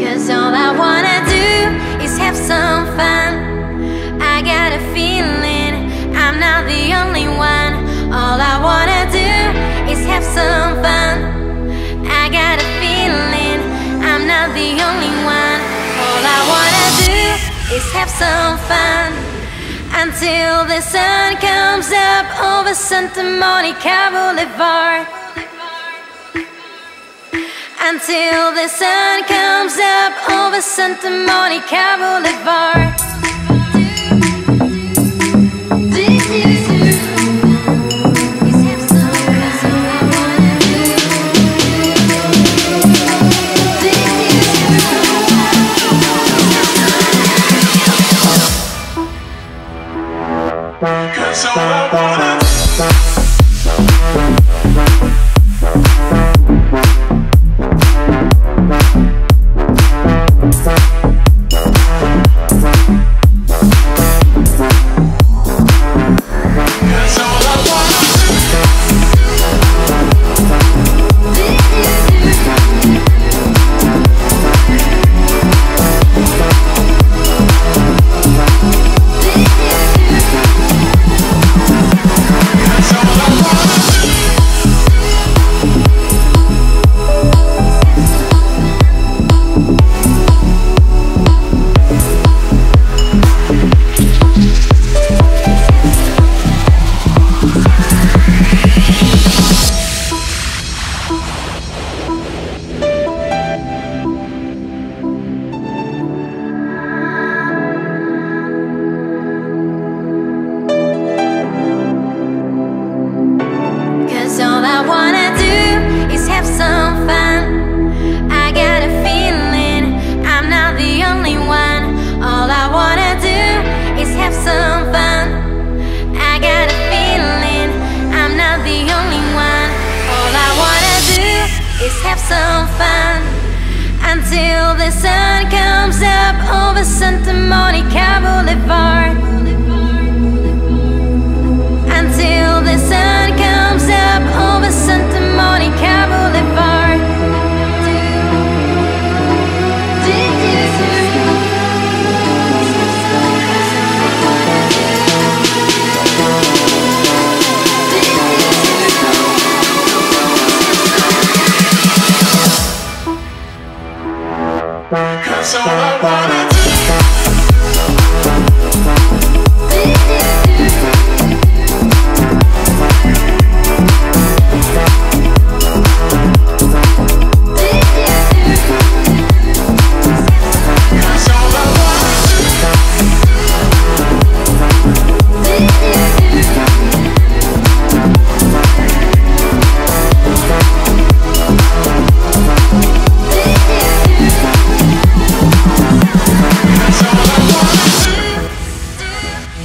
Cause all I wanna do is have some fun. I got a feeling I'm not the only one. All I wanna do is have some fun. I got a feeling I'm not the only one. All I wanna do is have some fun. Until the sun comes up over Santa Monica Boulevard. Until the sun comes up over Santa Monica Boulevard. Cause all I wanna have some fun. I got a feeling I'm not the only one. All I wanna do is have some fun until the sun comes up over Santa Monica I wanna do